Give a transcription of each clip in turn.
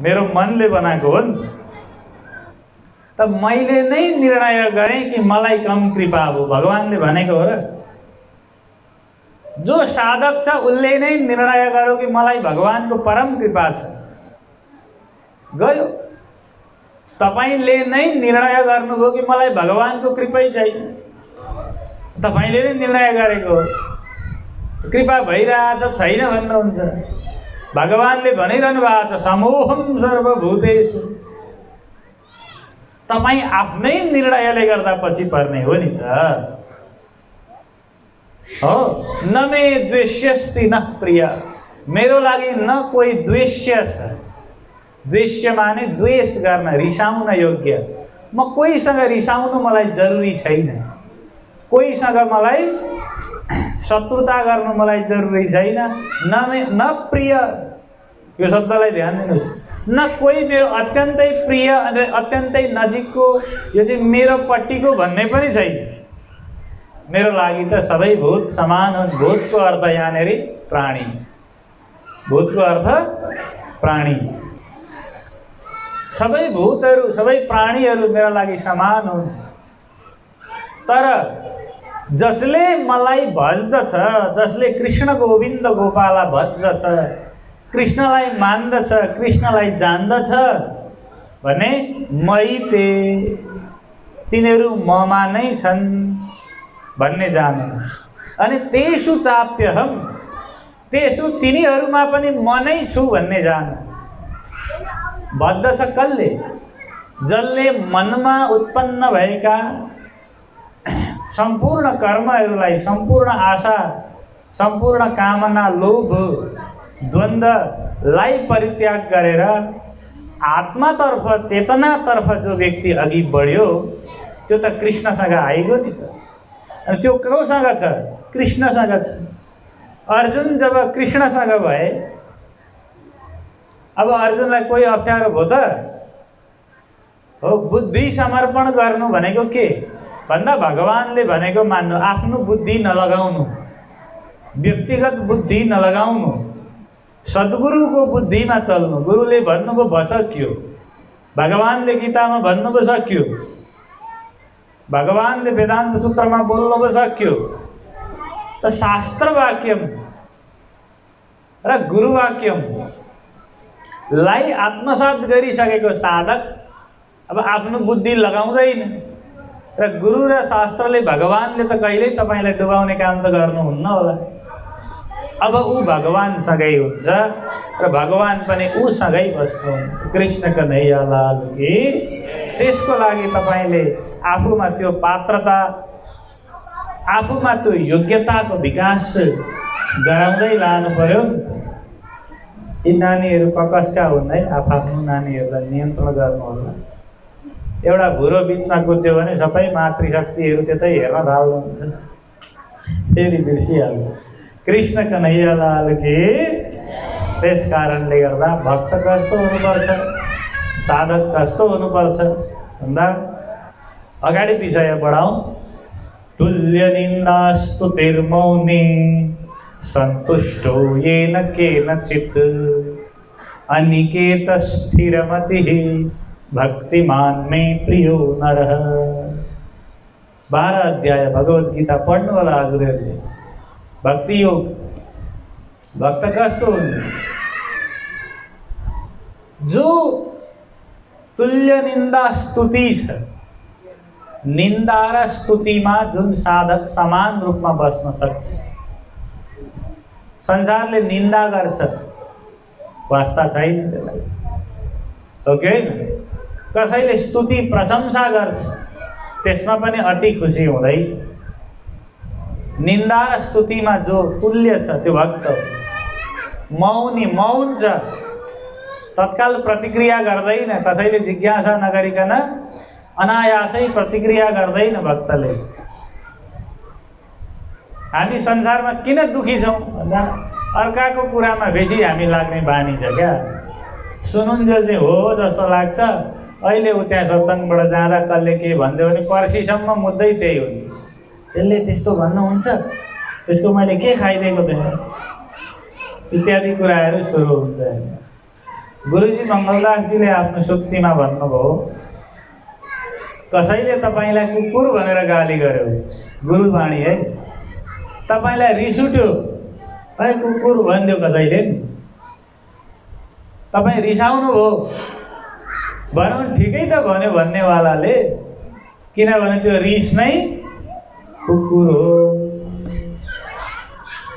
मेरो मनले बनाएको हो नि। त मैले नै निर्णय गरेँ कि मलाई कम कृपा हो। भगवान्ले भनेको हो र। जो साधक छ उसले नै निर्णय गर्यो कि मलाई भगवान्को परम कृपा छ। गयो। तपाईँले नै निर्णय गर्नुभयो कि मलाई भगवान्को कृपै छैन तपाईँले नै निर्णय गरेको हो। कृपा भइरहेछ छैन भन्नुहुन्छ। भगवान्ले भनिरहनु भएको छ समूहम सर्वभूतेषु। तपाईँ आफ्नै निर्णयले गर्दा पछि पर्ने हो नि त। हो? न मे द्वेष्यस्ति न प्रिय। मेरो लागि न कोही द्वेष्य छ। द्वेष्य माने द्वेष गर्न रिसाउन योग्य। म कोहीसँग रिसाउनु मलाई जरुरी छैन। कोहीसँग मलाई शत्रुता गर्नु मलाई जरुरी छैन। न न प्रिय यो शब्दलाई ध्यान दिनुहोस्। न कोही मेरो अत्यन्तै प्रिय अनि अत्यन्तै नजिकको यो चाहिँ मेरो पट्टिको भन्ने पनि छैन। मेरो लागि त सबै भूत समान हुन्। भूतको अर्थ यहाँनिर प्राणी। भूतको अर्थ प्राणी। सबै भूतहरू सबै प्राणीहरू मेरो लागि समान हुन्। तर जसले मलाई भज्दछ जसले कृष्ण गोविन्द गोपाला भज्दछ कृष्णलाई मान्दछ कृष्णलाई जान्दछ भने मै ते। तिनीहरू ममा नै छन् भन्ने जान। अनि तेसु चाप्यहम। त्यसु तिनीहरूमा पनि म नै छु भन्ने जान। बद्ध छ कसले जसले मनमा उत्पन्न भएका सम्पूर्ण कर्महरूलाई सम्पूर्ण आशा सम्पूर्ण कामना लोभ द्वन्द्वलाई परित्याग गरेर आत्मातर्फ चेतनातर्फ जो व्यक्ति अघि बढ्यो त्यो त कृष्णसँग आइगयो नि त। अनि त्यो कोसँग छ? कृष्णसँग छ। अर्जुन जब कृष्णसँग भए अब अर्जुनलाई कोही अप्ठ्यारो भयो त? हो बुद्धि समर्पण गर्नु भनेको के? भन्दा भगवान्ले भनेको मान्नु आफ्नो बुद्धि नलगाउनु व्यक्तिगत बुद्धि नलगाउनु। सद्गुरुको बुद्धिमा चल्नु गुरुले भन्नुभयो भसक्यो भगवान्ले गीतामा भन्नुभयो सक्यो। भगवान्ले वेदान्त सूत्रमा बोल्नुभयो सक्यो। त शास्त्र वाक्यम र गुरुवाक्यमलाई आत्मसात गरिसकेको साधक अब आफ्नो बुद्धि लगाउँदैन। र गुरु र शास्त्रले भगवान्ले त कहिल्यै तपाईँलाई डुबाउने काम त गर्नुहुन्न होला। अब ऊ भगवान्सँगै हुन्छ र भगवान् पनि ऊसँगै बस्नुहुन्छ कृष्ण कन्हैया लाल कि। त्यसको लागि तपाईँले आफूमा त्यो पात्रता आफूमा त्यो योग्यताको विकास गराउँदै लानु पर्यो यी नानीहरू ककसका हुन् है? आफ्नो नानीहरूलाई नियन्त्रण गर्नु होला एउटा भुरो बिचमा कुद्यो भने सबै मातृशक्तिहरू त्यतै हेर्न थाल्नुहुन्छ। फेरि बिर्सिहाल्छ। कृष्ण कन्हैयालाल कि त्यस कारणले गर्दा भक्त कस्तो हुनुपर्छ, साधक कस्तो हुनुपर्छ। भन्दा अगाडि विषय बढाउँ तुल्य निन्दास्तुतिर्मौनी सन्तुष्टो येन केनचित्। अनिकेत स्थिरमतिः, भक्तिमान मे प्रियो नर। बाह्र अध्याय भगवद् गीता पढ्नु होला हजुरहरूले भक्ति योग। भक्त कस्तो हुन्छ जो तुल्य निन्दा स्तुति छ निन्दा र स्तुतिमा जुन साधक समान रूपमा बस्न सक्छ संसारले निन्दा गर्छ वास्ता छैन त्यसलाई हो। कि होइन कसैले स्तुति प्रशंसा गर्छ त्यसमा पनि अति खुसी हुँदै निन्दा र स्तुतिमा जो तुल्य छ त्यो भक्त मौनी मौन छ तत्काल प्रतिक्रिया गर्दैन कसैले जिज्ञासा नगरिकन अनायासै प्रतिक्रिया गर्दैन भक्तले हामी संसारमा किन दुखी छौँ भन्दा अर्काको कुरामा बेसी हामी लाग्ने बानी छ क्या सुनुन्जेल चाहिँ हो जस्तो लाग्छ अहिले ऊ त्यहाँ सत्सङ्गबाट जाँदा कसले के भनिदियो भने पर्सिसम्म मुद्दै त्यही हो त्यसले त्यस्तो भन्नुहुन्छ त्यसको मैले के खाइदिएको थिएँ इत्यादि कुराहरू सुरु हुन्छ। गुरुजी मङ्गलदासजीले आफ्नो सुक्तिमा भन्नुभयो कसैले तपाईँलाई कुकुर भनेर गाली गर्यो गुरुवाणी है? तपाईँलाई रिस उठ्यो है कुकुर भनिदियो कसैले? नि तपाईँ रिसाउनु भयो। भनौँ ठिकै त भन्यो भन्नेवालाले किनभने त्यो रिस नै कुकुर हो।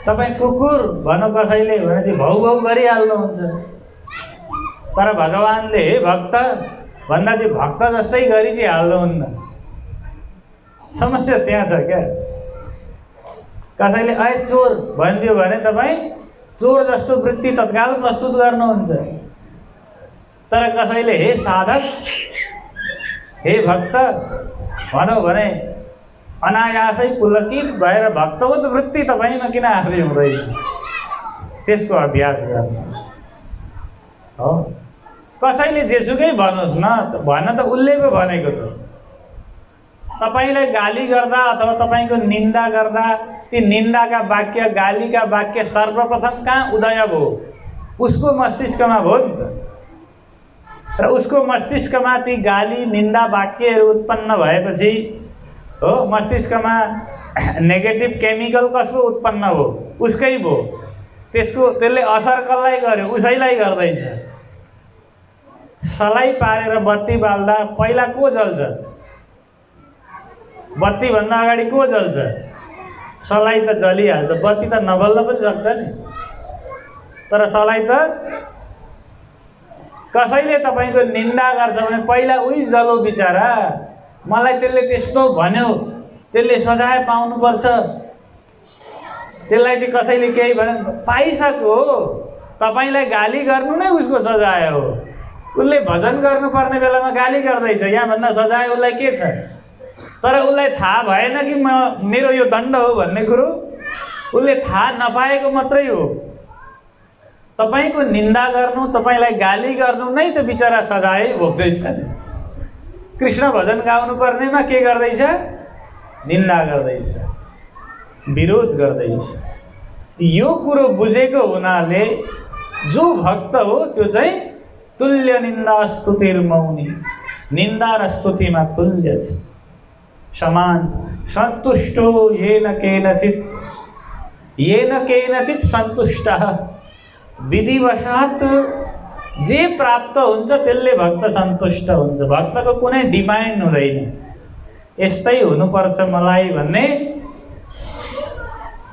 तपाईँ कुकुर भन कसैले भने चाहिँ भाउ भाउ गरिहाल्नुहुन्छ। तर भगवान्ले भक्त भन्दा चाहिँ भक्त जस्तै गरी चाहिँ हाल्नुहुन्न समस्या त्यहाँ छ क्या? कसैले ऐ चोर भनिदियो भने तपाईँ चोर जस्तो वृत्ति तत्काल प्रस्तुत गर्नुहुन्छ। तर कसैले हे साधक हे भक्त भनौँ भने अनायासै पुलकित भएर भक्तवत वृत्ति तपाईँमा किन आफै हुँदैन त्यसको अभ्यास गर्नु। हो? कसैले जेसुकै भन्नुहोस् न भन त उसले पो भनेको त तपाईँलाई गाली गर्दा अथवा तपाईँको निन्दा गर्दा ती निन्दाका वाक्य गालीका वाक्य सर्वप्रथम कहाँ उदय भयो? उसको मस्तिष्कमा भयो नि त। र उसको मस्तिष्कमा ती गाली निन्दा वाक्यहरू उत्पन्न भएपछि हो मस्तिष्कमा नेगेटिभ केमिकल कसको उत्पन्न भयो उसकै भयो त्यसको त्यसले असर कसलाई गर्यो? उसैलाई गर्दैछ। सलाई पारेर बत्ती बाल्दा पहिला को जल्छ? बत्तीभन्दा अगाडि को जल्छ? सलाई त जलिहाल्छ। बत्ती त नबल्न पनि सक्छ नि। तर सलाई त कसैले तपाईँको निन्दा गर्छ भने पहिला उही जलो बिचरा। मलाई त्यसले त्यस्तो भन्यो। त्यसले सजाय पाउनुपर्छ। त्यसलाई चाहिँ कसैले केही भन्यो पाइसक्यो तपाईँलाई गाली गर्नु नै उसको सजाय हो। उसले भजन गर्नुपर्ने बेलामा गाली गर्दैछ। यहाँभन्दा सजाय उसलाई के छ? तर उसलाई थाहा भएन कि म मेरो यो दण्ड हो भन्ने कुरो। उसले थाहा नपाएको मात्रै हो। तपाईँको निन्दा गर्नु तपाईँलाई गाली गर्नु नै त बिचरा सजाय भोग्दैछ कृष्ण भजन गाउनु पर्नेमा के गर्दैछ? निन्दा गर्दैछ विरोध गर्दैछ। यो कुरो बुझेको हुनाले जो भक्त हो त्यो चाहिँ तुल्य निन्दा स्तुतिर मौनी। निन्दा र स्तुतिमा तुल्य छ। समान सन्तुष्टो येन केनचित। येन केनचित सन्तुष्ट। विधिवशात जे प्राप्त हुन्छ त्यसले भक्त सन्तुष्ट हुन्छ। भक्तको कुनै डिमान्ड हुँदैन। यस्तै हुनुपर्छ मलाई भन्ने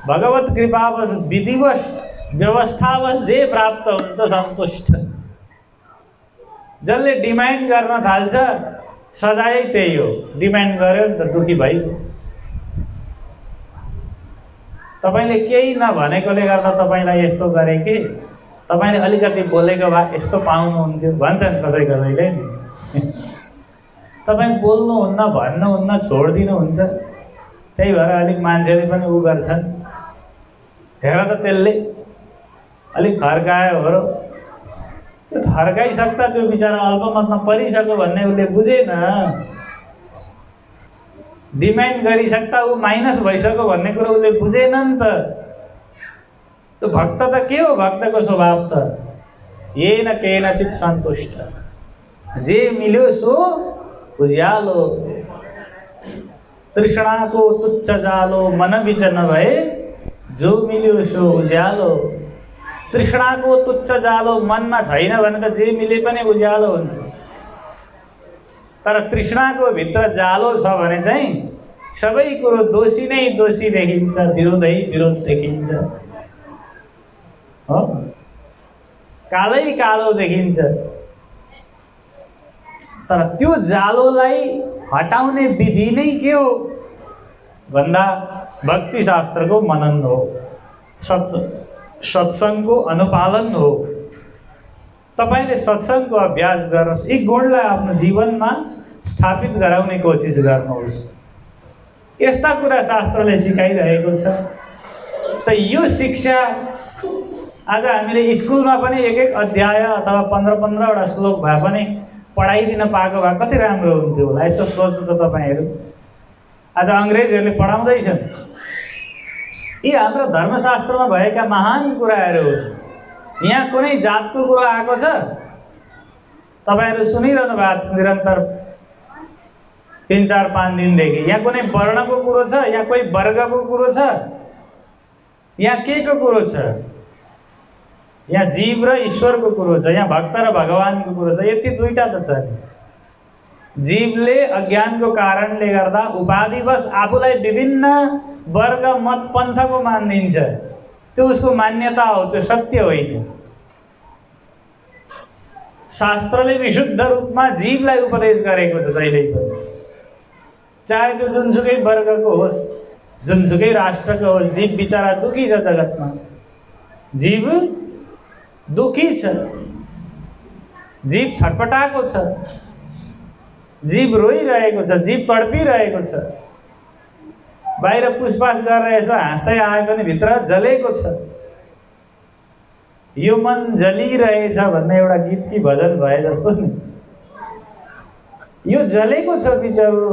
भगवत कृपावश विधिवश व्यवस्थावश जे प्राप्त हुन्छ सन्तुष्ट। जसले डिमान्ड गर्न थाल्छ सजाय त्यही हो। डिमान्ड गर्यो नि त दुःखी भइगयो तपाईँले केही नभनेकोले गर्दा तपाईँलाई यस्तो गरे कि तपाईँले अलिकति बोलेको भए यस्तो पाउनुहुन्थ्यो भन्छन् कसै कसैले नि। तपाईँ बोल्नुहुन्न भन्नुहुन्न छोडिदिनुहुन्छ। त्यही भएर अलिक मान्छेले पनि उ गर्छन्। हेर त त्यसले। अलिक थर्कायो हो र त्यो थर्काइसक्दा त्यो बिचरा अल्पमतमा परिसक्यो भन्ने उसले बुझेन। डिमान्ड गरिसक्दा ऊ माइनस भइसक्यो भन्ने कुरो उसले बुझेन नि त। त्यो भक्त त के हो भक्तको स्वभाव त येन केनचित सन्तुष्ट जे मिल्यो सो उज्यालो तृष्णाको तुच्छ जालो मन बिच नभए जो मिल्यो सो उज्यालो तृष्णाको तुच्छ जालो मनमा छैन भने त जे मिले पनि उज्यालो हुन्छ। तर तृष्णाको भित्र जालो छ भने चाहिँ सबै कुरो दोषी नै दोषी देखिन्छ विरोधै विरोध देखिन्छ। हो? कालै कालो देखिन्छ। तर त्यो जालोलाई हटाउने विधि नै के हो? भन्दा भक्ति शास्त्रको मनन हो। सत् सत्सङ्गको अनुपालन हो। तपाईँले सत्सङ्गको अभ्यास गर्नुहोस् यी गुणलाई आफ्नो जीवनमा स्थापित गराउने कोसिस गर्नुहोस्। यस्ता कुरा शास्त्रले सिकाइरहेको छ। त यो शिक्षा आज हामीले स्कुलमा पनि एक एक अध्याय अथवा पन्ध्र पन्ध्रवटा श्लोक भए पनि पढाइदिन पाएको भए कति राम्रो हुन्थ्यो होला? यसो सोच्नु त तपाईँहरू। आज अङ्ग्रेजहरूले पढाउँदैछन्। यी हाम्रो धर्मशास्त्रमा भएका महान कुराहरू यहाँ कुनै जातको कुरो आएको छ? तपाईँहरू सुनिरहनु भएको छ निरन्तर। तिन चार पाँच दिनदेखि। यहाँ कुनै वर्णको कुरो छ? यहाँ कोही वर्गको कुरो छ? यहाँ के को कुरो छ? यहाँ जीव र ईश्वरको कुरो छ यहाँ भक्त र भगवान्को कुरो छ यति दुईवटा त छ जीवले अज्ञानको कारणले गर्दा उपाधिवश आफूलाई विभिन्न वर्ग मत पन्थको मानिदिन्छ त्यो उसको मान्यता हो त्यो सत्य होइन। शास्त्रले विशुद्ध रूपमा जीवलाई उपदेश गरेको छ जहिल्यै पनि। चाहे त्यो जुनसुकै वर्गको होस् जुनसुकै राष्ट्रको होस् जीव बिचरा दुखी छ जगतमा। जीव दुखी छ। जीव छटपटाएको छ। जीव रोइरहेको छ जीव तडपिरहेको छ। बाहिर पुसपास गरेर यसो हाँस्दै आए पनि भित्र जलेको छ। यो मन जलिरहेछ भन्ने एउटा गीत कि भजन भए जस्तो नि। यो जलेको छ बिचरो।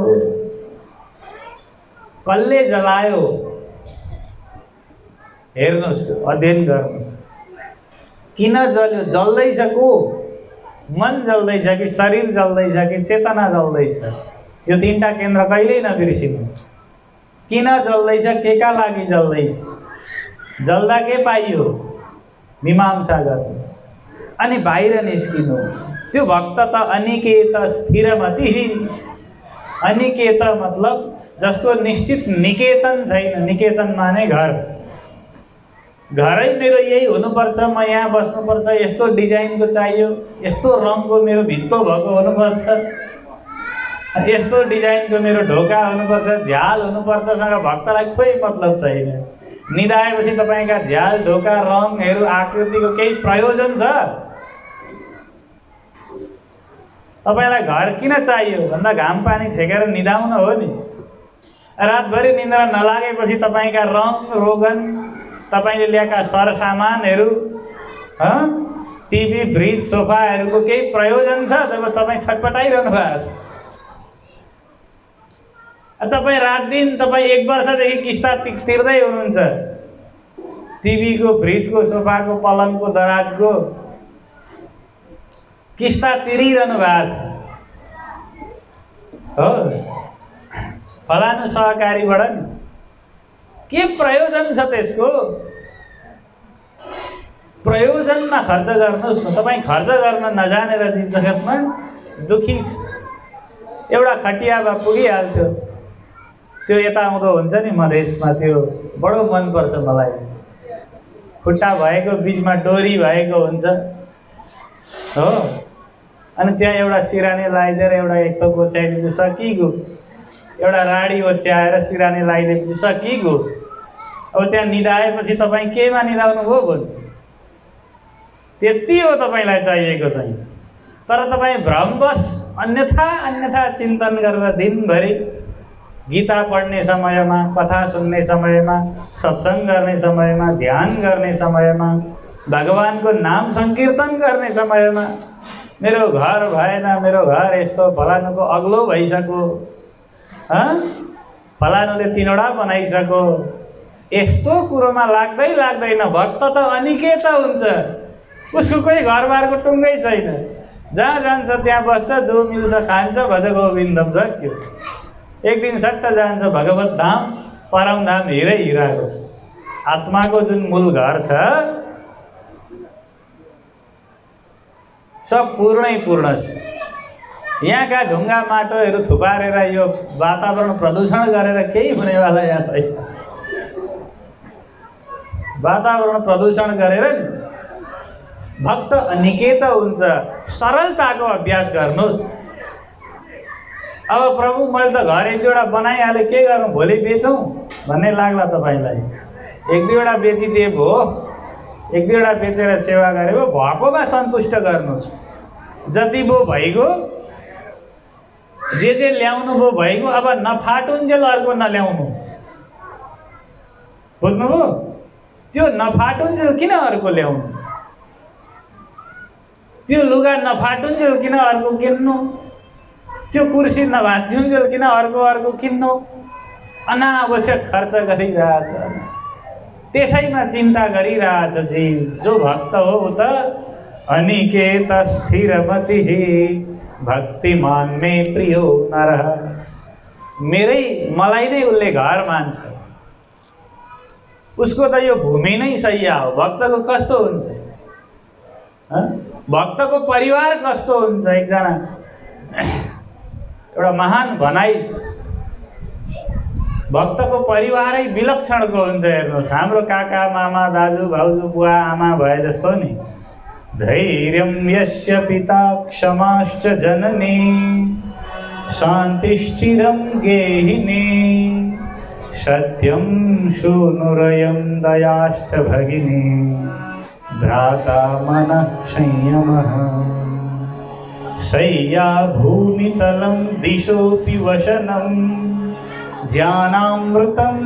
कसले जलायो? हेर्नुहोस् अध्ययन गर्नुहोस्। किन जल्यो जल्दैछ को? मन जल्दैछ कि शरीर जल्दैछ कि चेतना जल्दैछ? यो तिनवटा केन्द्र कहिल्यै नबिर्सिनु। किन जल्दैछ के का लागि जल्दैछ? जल्दा के पाइयो? मीमांसा गर्नु। अनि बाहिर निस्किनु। त्यो भक्त त अनिकेत स्थिरमति। अनिकेत मतलब जसको निश्चित निकेतन छैन निकेतन माने घर। घरै मेरो यही हुनुपर्छ म यहाँ बस्नुपर्छ यस्तो डिजाइनको चाहियो यस्तो रङको मेरो भित्तो भएको हुनुपर्छ यस्तो डिजाइनको मेरो ढोका हुनुपर्छ झ्याल हुनुपर्छसँग भक्तलाई खोइ मतलब छैन। निधाएपछि तपाईँका झ्याल ढोका रङहरू आकृतिको केही प्रयोजन छ? तपाईँलाई घर किन चाहियो? भन्दा घाम पानी छेकेर निधाउन हो नि। रातभरि निन्द्रा नलागेपछि तपाईँका रङ रोगन तपाईँले ल्याएका सरसामानहरू टिभी फ्रिज सोफाहरूको केही प्रयोजन छ जब तपाईँ छटपटाइरहनु भएको छ? तपाईँ रात दिन तपाईँ एक वर्षदेखि किस्ता तिर्दै हुनुहुन्छ। टिभीको फ्रिजको सोफाको पलङको दराजको किस्ता तिरिरहनु भएको छ। हो? फलानु सहकारीबाट नि। के प्रयोजन छ त्यसको? प्रयोजनमा खर्च गर्नुहोस् न। तपाईँ खर्च गर्न नजानेर जीव जगतमा दुखी एउटा खटिया भए पुगिहाल्थ्यो त्यो यता आउँदो हुन्छ नि मधेसमा। त्यो बडो मनपर्छ मलाई। खुट्टा भएको बिचमा डोरी भएको हुन्छ। हो? अनि त्यहाँ एउटा सिरानी लगाइदिएर एउटा एक थोक सकिगयो एउटा राडी ओछ्याएर सिरानी लगाइदिएपछि सकिगयो अब त्यहाँ निधाएपछि तपाईँ केमा निधाउनु भयो भोलि? त्यति हो तपाईँलाई चाहिएको चाहिँ। तर तपाईँ भ्रमवश अन्यथा अन्यथा चिन्तन गरेर दिनभरि गीता पढ्ने समयमा कथा सुन्ने समयमा सत्सङ्ग गर्ने समयमा ध्यान गर्ने समयमा भगवान्को नाम सङ्कीर्तन गर्ने समयमा मेरो घर भएन मेरो घर यस्तो फलानुको अग्लो भइसक्यो। फलानुले तिनवटा बनाइसक्यो। यस्तो कुरोमा लाग्दै लाग्दैन भक्त त अनिकेत हुन्छ। उसको घरबारको टुङ्गै छैन। जहाँ जान्छ त्यहाँ बस्छ जो मिल्छ खान्छ भज गोविन्दम सक्यो एक दिन सट्ट जान्छ भगवत धाम परम धाम हिरै हिराएको छ। आत्माको जुन मूल घर छ सब पूर्णै पूर्ण छ। यहाँका ढुङ्गा माटोहरू थुपारेर यो वातावरण प्रदूषण गरेर केही हुनेवाला यहाँ छैन। वातावरण प्रदूषण गरेर नि भक्त निकेत हुन्छ। सरलताको अभ्यास गर्नुहोस्। अब प्रभु मैले त घर एक दुईवटा बनाइहालेँ के गरौँ भोलि बेचौँ भन्ने लाग्ला तपाईँलाई। एक दुईवटा बेचिदिए भयो एक दुईवटा बेचेर सेवा गरे भयो भएकोमा सन्तुष्ट गर्नुहोस्। जति भयो भइगयो जे जे ल्याउनु भयो भइगयो अब नफाटुन्जेल अर्को नल्याउनु। बुझ्नुभयो? त्यो नफाटुन्जेल किन अर्को ल्याउनु? त्यो लुगा नफाटुन्जेल किन अर्को किन्नु? त्यो कुर्सी नभाँच्युन्जेल किन अर्को अर्को किन्नु? अनावश्यक खर्च गरिरहेछ। त्यसैमा चिन्ता गरिरहेछ जीव। जो भक्त हो ऊ त अनिकेत स्थिरमति भक्तिमान मे प्रियो नर मेरै मलाई नै उसले घर मान्छ। उसको त यो भूमि नै सैया हो। भक्तको कस्तो हुन्छ? भक्तको परिवार कस्तो हुन्छ एकजना? एउटा महान भनाइ छ। भक्तको परिवारै विलक्षणको हुन्छ हेर्नुहोस्। हाम्रो काका मामा दाजु भाउजू बुवा आमा भए जस्तो नि। धैर्यं यस्य पिता क्षमाश्च जननी। शान्तिश्चिरं गेहिनी। सत्यं शूनुरयं दयाश्च भगिनी। भ्राता मनः संयमः। शय्या भूमितलं दिशोऽपि वशनं। ज्ञानामृतं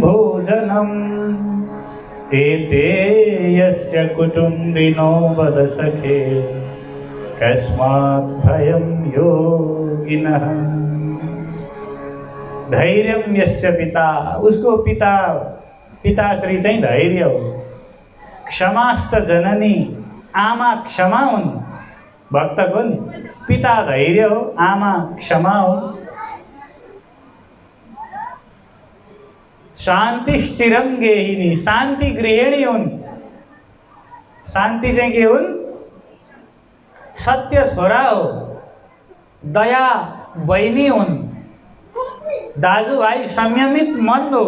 भोजनम् एते यस्य कुटुम्बिनो वद सखे कस्मात् भयं योगिनः धैर्यं यस्य पिता। उसको पिता पिताश्री चाहिँ धैर्य। हो क्षमाश्च जननी आमा क्षमा हुन् भक्तको नि पिता धैर्य हो आमा क्षमा हो शान्तिश्चिरम गेहिनी शान्ति गृहिणी हुन् शान्ति चाहिँ के हुन्? सत्य छोरा हो दया बहिनी हुन्। दाजुभाइ संयमित मन हो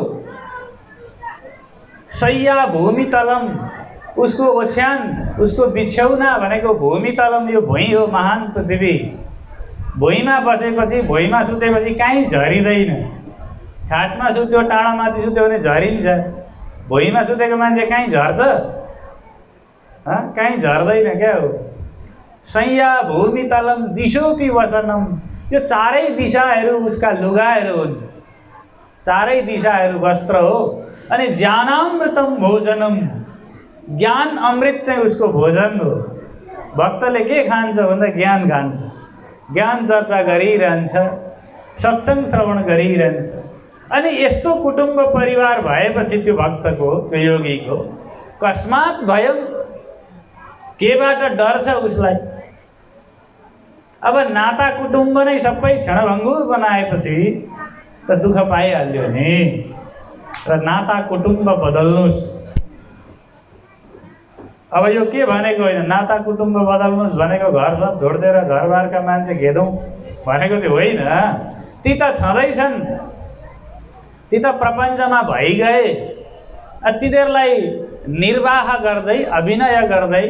सैया भूमि तलम उसको ओछ्यान उसको बिछ्यौना भनेको भूमि तलम यो भुइँ हो महान पृथ्वी। भुइँमा बसेपछि भुइँमा सुतेपछि कहीँ झरिँदैन। खाटमा सुत्यो टाढामाथि सुत्यो भने झरिन्छ। भुइँमा सुतेको मान्छे कहीँ झर्छ? कहीँ झर्दैन क्या हो? सैया भूमि तलम दिशोपि वसनम। यो चारै दिशाहरू उसका लुगाहरू हुन्। चारै दिशाहरू वस्त्र हो। अनि ज्ञानामृतम भोजनम। ज्ञान अमृत चाहिँ उसको भोजन हो। भक्तले के खान्छ भन्दा ज्ञान खान्छ। ज्ञान चर्चा गरिरहन्छ। सत्सङ्ग श्रवण गरिरहन्छ। अनि यस्तो कुटुम्ब परिवार भएपछि त्यो भक्तको त्यो योगीको कस्मात भयो केबाट डर छ उसलाई? अब नाता कुटुम्ब नै सबै क्षणभङ्गुर बनाएपछि त दुःख पाइहाल्यो नि। र नाता कुटुम्ब बदल्नुहोस्। अब यो के भनेको होइन? नाता कुटुम्ब बदल्नुहोस् भनेको घर सब छोडिदिएर घरबारका मान्छे घेदौँ भनेको चाहिँ होइन। ती त छँदैछन्। ती त प्रपञ्चमा भइगए। तिनीहरूलाई निर्वाह गर्दै अभिनय गर्दै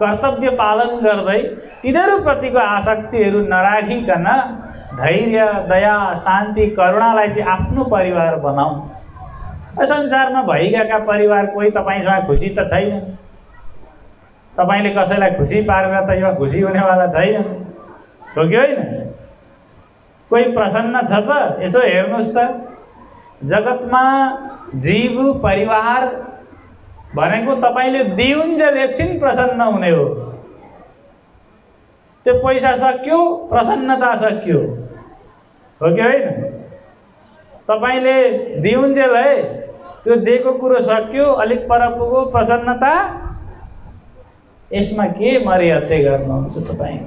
कर्तव्य पालन गर्दै तिनीहरूप्रतिको आसक्तिहरू नराखिकन धैर्य दया शान्ति करुणालाई चाहिँ आफ्नो परिवार बनाऊ। संसारमा भइगएका परिवार कोही तपाईँसँग खुसी त छैन। तपाईँले कसैलाई खुसी पारेर त यो खुसी हुनेवाला छैन। हो कि होइन? कोही प्रसन्न छ त यसो हेर्नुहोस् त। जगतमा जीव परिवार भनेको तपाईँले दिउन्जेल एकछिन प्रसन्न हुने हो। त्यो पैसा सक्यो प्रसन्नता सक्यो। हो कि होइन? तपाईँले दिउन्जेल है त्यो दिएको कुरो सक्यो अलिक पर पुग्यो प्रसन्नता। यसमा के मरिहत्ते गर्नुहुन्छ तपाईँ?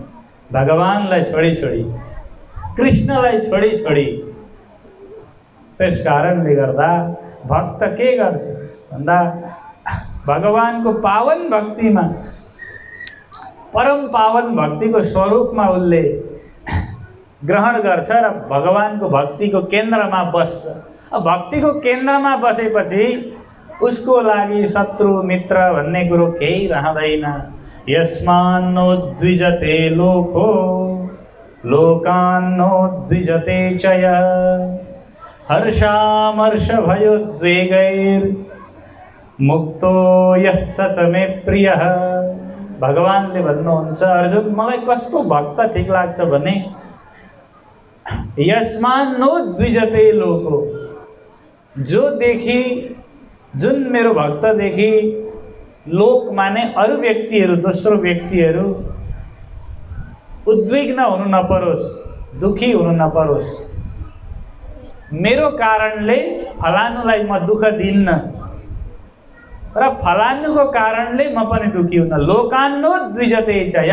भगवान्लाई छोडी छोडी कृष्णलाई छोडी छोडी त्यस कारणले गर्दा भक्त के गर्छ भन्दा भगवान्को पावन भक्तिमा परम पावन भक्तिको स्वरूपमा उसले ग्रहण गर्छ र भगवान्को भक्तिको केन्द्रमा बस्छ। भक्तिको केन्द्रमा बसेपछि उसको लागि शत्रु मित्र भन्ने कुरो केही रहँदैन। यस्मान्नोद्विजते लोको लोकान्नोद्विजते चय। हर्षामर्ष भयोद्वेगैर मुक्तो यः स च मे प्रिय। भगवान्ले भन्नुहुन्छ अर्जुन मलाई कस्तो भक्त ठिक लाग्छ भने यस्मान्नो द्विजते लोको। जो देखि जुन मेरो भक्तदेखि लोक माने अरू व्यक्तिहरू दोस्रो व्यक्तिहरू उद्विग्न हुनु नपरोस् दुखी हुनु नपरोस्। मेरो कारणले फलानुलाई म दुःख दिन्न। र फलानुको कारणले म पनि दुखी हुन लोकान्नो द्विजते चय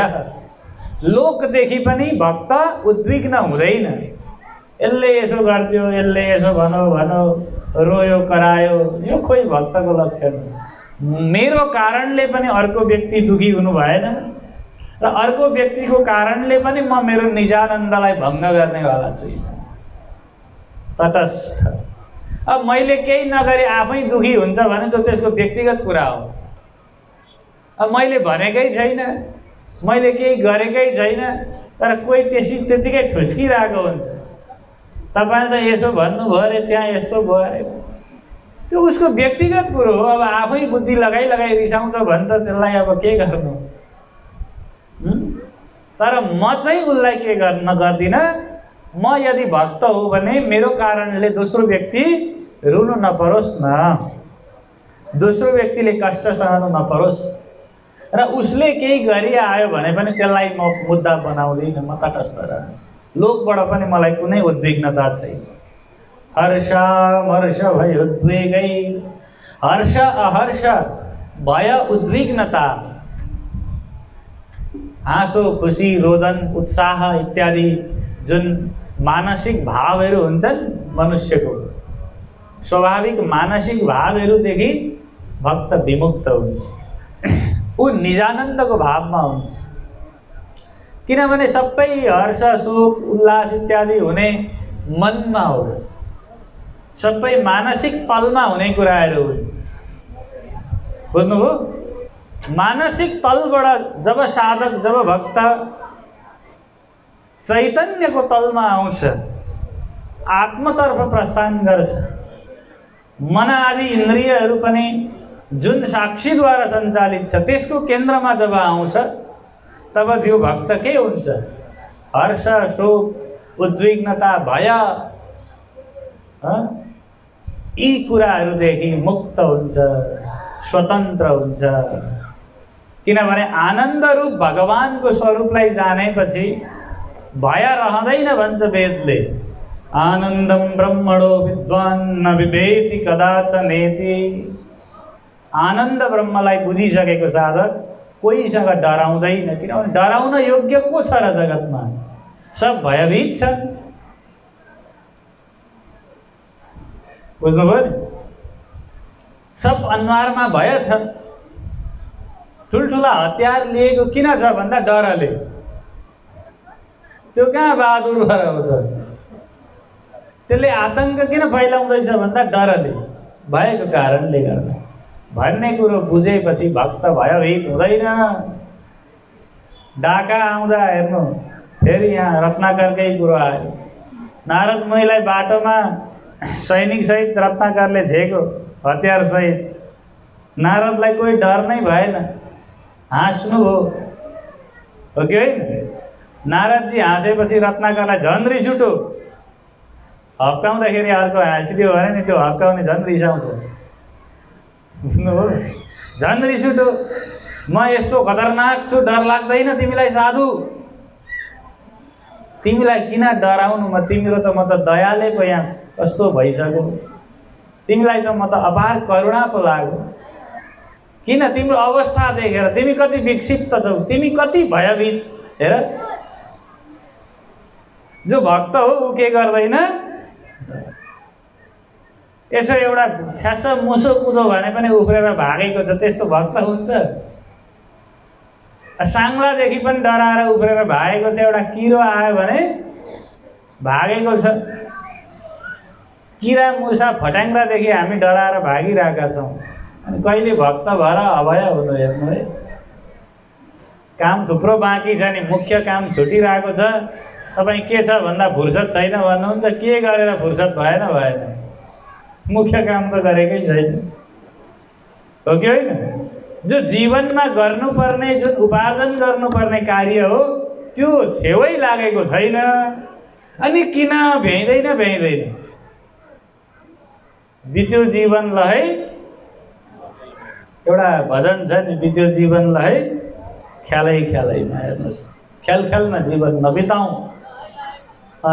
लोकदेखि पनि भक्त उद्विग्न हुँदैन। यसले यसो गरिदियो यसले यसो भनौ भनौ रोयो करायो यो खोइ भक्तको लक्षण मेरो कारणले पनि अर्को व्यक्ति दुखी हुनु भएन र अर्को व्यक्तिको कारणले पनि म मेरो निजानन्दलाई भङ्ग गर्नेवाला छुइनँ। तटस्थ। अब मैले केही नगरे आफै दुखी हुन्छ भने त त्यसको व्यक्तिगत कुरा हो। अब मैले भनेकै छैन मैले केही गरेकै छैन तर कोही त्यसै त्यतिकै ठुस्किरहेको हुन्छ। तपाईँले त यसो भन्नुभयो अरे त्यहाँ यस्तो भयो अरे। त्यो उसको व्यक्तिगत कुरो हो। अब आफै बुद्धि लगाइ लगाइ रिसाउँछ भने त त्यसलाई अब के गर्नु? तर म चाहिँ उसलाई के गर्न गर्दिनँ? म यदि भक्त हो भने मेरो कारणले दोस्रो व्यक्ति रुनु नपरोस् न दोस्रो व्यक्तिले कष्ट सहनु नपरोस् र उसले केही गरिआयो भने पनि त्यसलाई म मुद्दा बनाउँदिनँ म तटस्थ र लोकबाट पनि मलाई कुनै उद्विग्नता छैन हर्ष मर्ष भय उद्वेगै हर्ष अहर्ष भय उद्विग्नता हाँसो खुसी रोदन उत्साह इत्यादि जुन मानसिक भावहरू हुन्छन् मनुष्यको स्वाभाविक मानसिक भावहरूदेखि भक्त विमुक्त हुन्छ ऊ निजानन्दको भावमा हुन्छ किनभने सबै हर्ष सुख उल्लास इत्यादि हुने मनमा हो सबै मानसिक तलमा हुने कुराहरू हुन् बुझ्नुभयो मानसिक तलबाट जब साधक जब भक्त चैतन्यको तलमा आउँछ आत्मतर्फ प्रस्थान गर्छ मन आदि इन्द्रियहरू पनि जुन साक्षीद्वारा सञ्चालित छ त्यसको केन्द्रमा जब आउँछ तब त्यो भक्त के हुन्छ? हर्ष शोक उद्विग्नता भय यी कुराहरूदेखि मुक्त हुन्छ स्वतन्त्र हुन्छ। किनभने आनन्द रूप भगवान्को स्वरूपलाई जानेपछि भय रहँदैन भन्छ वेदले। आनन्दम ब्रह्मणो विद्वान न विभेति नेति। आनन्द ब्रह्मलाई बुझिसकेको साधक कोहीसँग डराउँदैन किनभने डराउन योग्य को छ र जगतमा? सब भयभीत छन् बुझ्नुभयो सब अनुहारमा भय छ। ठुल्ठुला हतियार लिएको किन छ भन्दा डरले। त्यो कहाँ बहादुर भएर हो त त्यसले आतङ्क किन फैलाउँदैछ भन्दा डरले भएको कारणले गर्दा। भन्ने कुरो बुझेपछि भक्त भयभीत हुँदैन। डाका आउँदा हेर्नु फेरि यहाँ रत्नाकरकै कुरो आयो। नारद मैलाई बाटोमा सैनिकसहित रत्नाकरले झेको हतियारसहित नारदलाई कोही डर नै भएन। हाँस्नु हो। कि होइन? नारदजी हाँसेपछि रत्नाकरलाई झन् रिस हप्काउँदाखेरि अर्को हाँसिदियो भने नि त्यो हप्काउने झन् रिसाउँछ बुझ्नुभयो झन् रिस उठ्यो म यस्तो खतरनाक छु डर लाग्दैन तिमीलाई साधु तिमीलाई किन डराउनु म तिम्रो त म त दयाले पो यहाँ कस्तो भइसक्यो तिमीलाई त म त अपार करुणा पो लाग्यो किन तिम्रो अवस्था देखेर तिमी कति विक्षिप्त छौ तिमी कति भयभीत हेर जो भक्त हो ऊ के गर्दैन यसो एउटा छ्यास मुसो कुदो भने पनि उफ्रेर भागेको छ त्यस्तो भक्त हुन्छ। साङ्लादेखि पनि डराएर उफ्रेर भागेको छ एउटा किरो आयो भने भागेको छ। किरा मुसा फट्याङ्ग्रादेखि हामी डराएर भागिरहेका छौँ। अनि कहिले भक्त भएर अभय हुनु हेर्नु है। काम थुप्रो बाँकी छ नि मुख्य काम छुटिरहेको छ। तपाईँ के छ भन्दा फुर्सद छैन भन्नुहुन्छ के गरेर फुर्सद भएन भएन। मुख्य काम त गरेकै छैन। हो कि होइन? जो जीवनमा गर्नुपर्ने जुन उपार्जन गर्नुपर्ने कार्य हो त्यो छेउै लागेको छैन। अनि किन भ्याइँदैन भ्याइँदैन? बित्यो जीवन है एउटा भजन छ नि बित्यो जीवन है ख्यालै ख्यालैमा हेर्नुहोस्। ख्याल ख्यालमा जीवन नबिताउँ।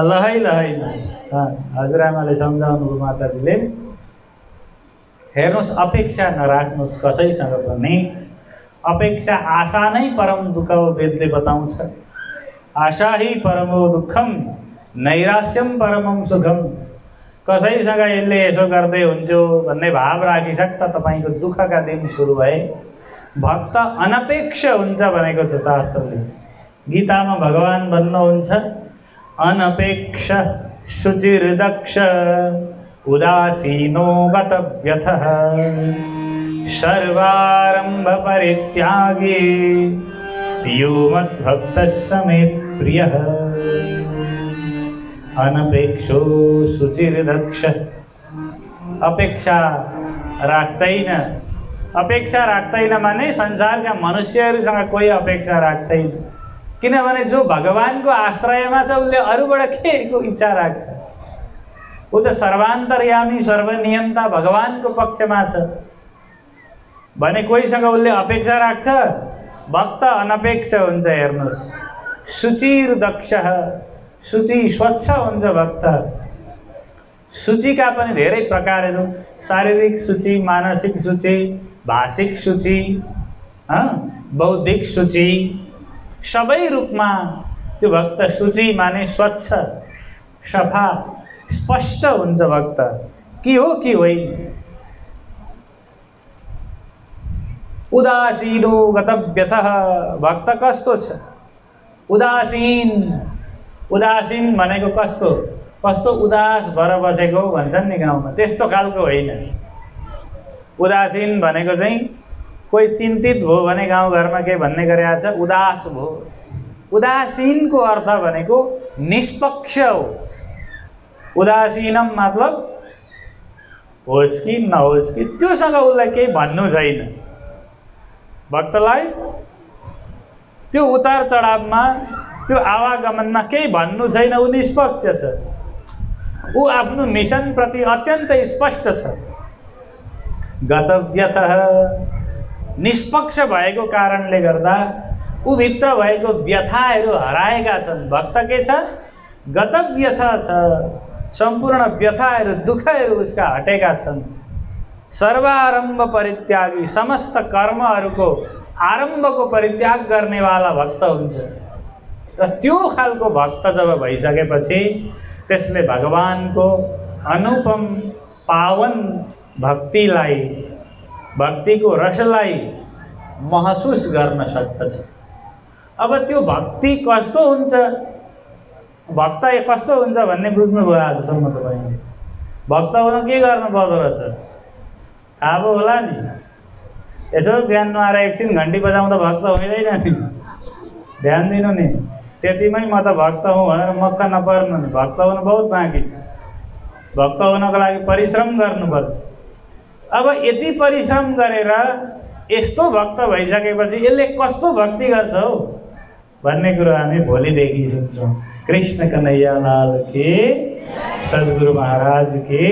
लहै लहैमा हजुरआमाले सम्झाउनुभयो माताजीले। हेर्नुहोस्, अपेक्षा नराख्नुहोस् कसैसँग पनि। अपेक्षा आशा नै परम दुःख हो, वेदले बताउँछ। आशा ही परमो दुःखम, नैराश्यम परमम सुखम। कसैसँग यसले यसो गर्दै हुन्थ्यो भन्ने भाव राखिसक्दा तपाईँको दुःखका दिन सुरु भए। भक्त अनपेक्ष हुन्छ भनेको छ शास्त्रले। गीतामा भगवान् भन्नुहुन्छ अनपेक्ष शुचिर्दक्ष। उदासीनो गतव्यथः। सर्वारम्भ परित्यागी यो मद्भक्तः समेत प्रियः। अनपेक्षो सुचिर्दक्ष अपेक्षा राख्दैन अपेक्षा राख्दैन भने संसारका मनुष्यहरूसँग कोही अपेक्षा राख्दैन किनभने जो भगवान्को आश्रयमा छ उसले अरूबाट के को इच्छा राख्छ ऊ त सर्वान्तर्यामी सर्वनियन्ता भगवान्को पक्षमा छ। भने कोहीसँग उसले अपेक्षा राख्छ? भक्त अनपेक्ष हुन्छ हेर्नुहोस्। सुचिर दक्ष सूची स्वच्छ हुन्छ भक्त। सूचीका पनि धेरै प्रकारहरू शारीरिक सूची मानसिक सूची भाषिक सूची बौद्धिक सूची सबै रूपमा त्यो भक्त सूची माने स्वच्छ सफा स्पष्ट हुन्छ भक्त। कि हो कि होइन? उदासीनो गतव्यथ भक्त कस्तो छ? उदासीन। उदासीन भनेको कस्तो? कस्तो उदास भएर बसेको भन्छन् नि गाउँमा। त्यस्तो खालको होइन। उदासीन भनेको चाहिँ कोही चिन्तित भयो भने गाउँघरमा के भन्ने गरेका छ उदास भयो। उदासीनको अर्थ भनेको निष्पक्ष हो। उदासीनम मतलब होस् कि नहोस् कि त्योसँग उसलाई केही भन्नु छैन। भक्तलाई त्यो उतार चढावमा त्यो आवागमनमा केही भन्नु छैन ऊ निष्पक्ष छ। ऊ आफ्नो मिसनप्रति अत्यन्तै स्पष्ट छ। गतव्यत निष्पक्ष भएको कारणले गर्दा ऊभित्र भएको व्यथाहरू हराएका छन्। भक्त के छ? गतव्यथ छ। सम्पूर्ण व्यथाहरू दुःखहरू उसका हटेका छन्। सर्वारम्भ परित्यागी समस्त कर्महरूको आरम्भको परित्याग गर्नेवाला भक्त हुन्छ। र त्यो खालको भक्त जब भइसकेपछि त्यसले भगवान्को अनुपम पावन भक्तिलाई भक्तिको रसलाई महसुस गर्न सक्दछ। अब त्यो भक्ति कस्तो हुन्छ? भक्त कस्तो हुन्छ भन्ने बुझ्नुभयो आजसम्म तपाईँले। भक्त हुन के गर्नुपर्दो रहेछ? थाहा पो होला नि। यसो बिहान आएर एकछिन घन्टी बजाउँदा भक्त हुँदैन नि। ध्यान दिनु नि। त्यतिमै म त भक्त हुँ भनेर मक्क नपर्नु नि। भक्त हुनु बहुत बाँकी छ। भक्त हुनको लागि परिश्रम गर्नुपर्छ। अब यति परिश्रम गरेर यस्तो भक्त भइसकेपछि यसले कस्तो भक्ति गर्छ हौ? भन्ने कुरो हामी भोलिदेखि सुन्छौँ। कृष्ण कन्हैया लाल के? सद्गुरु महाराज के?